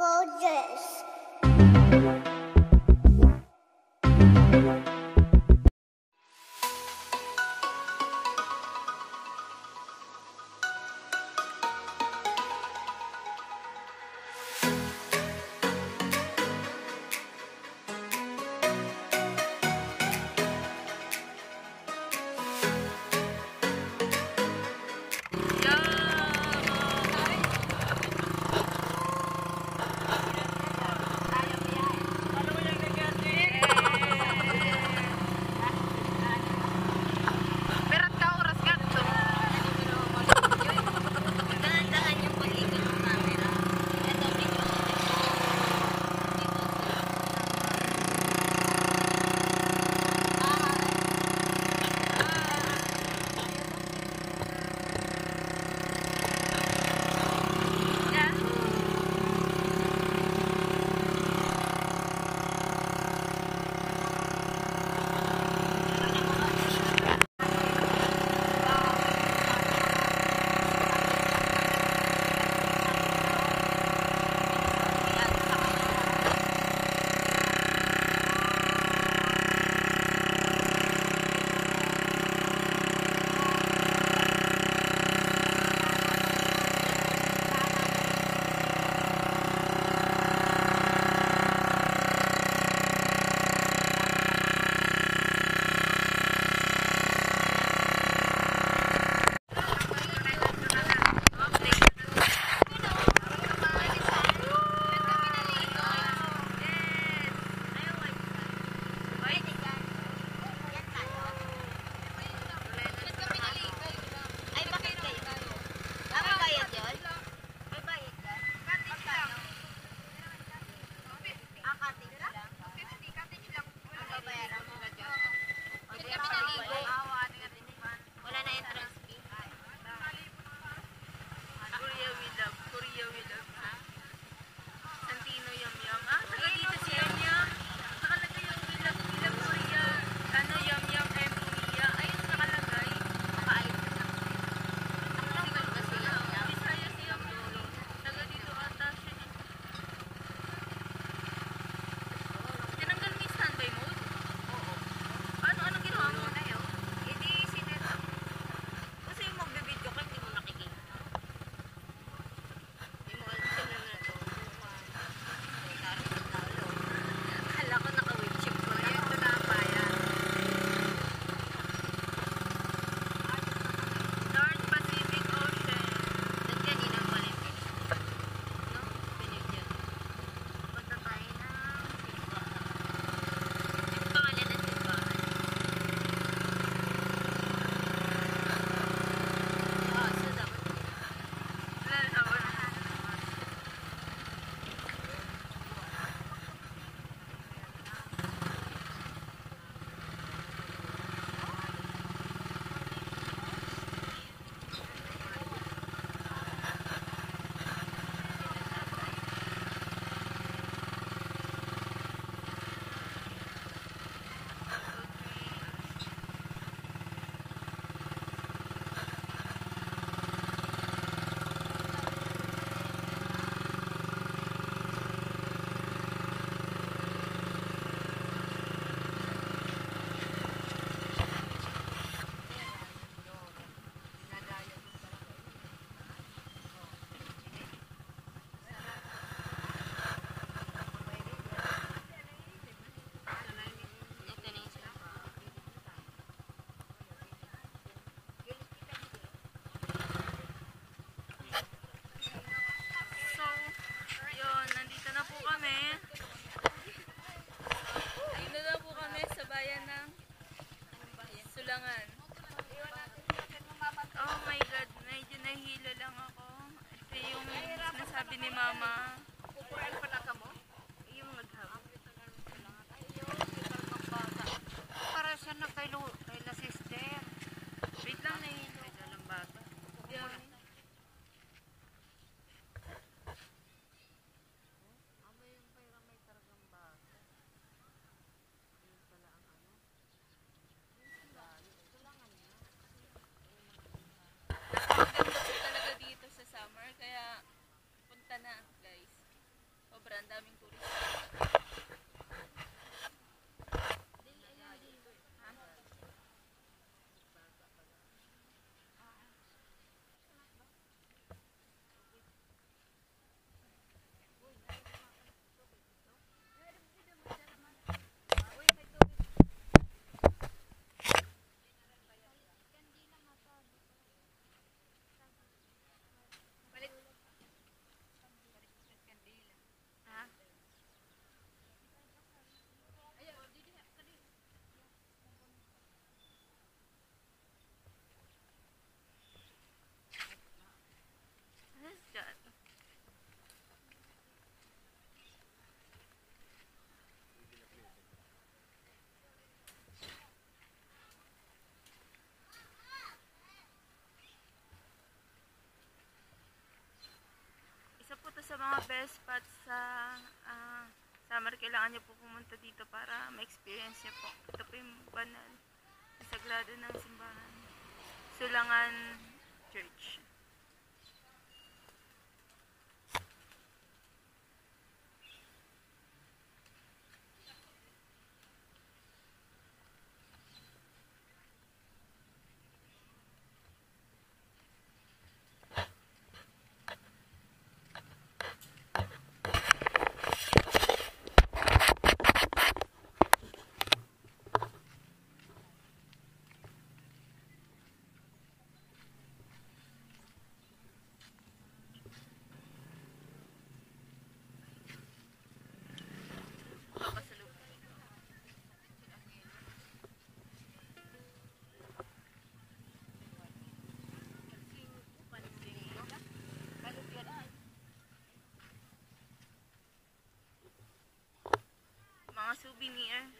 gorgeous. Po to sa sa ah, summer. Kailangan niyo po pumunta dito para ma-experience niyo po. Ito po yung banal na sagrado ng simbahan. Sulangan Church. Souvenir.